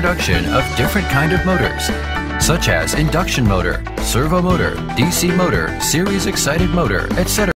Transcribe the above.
production of different kind of motors, such as induction motor, servo motor, DC motor, series excited motor, etc.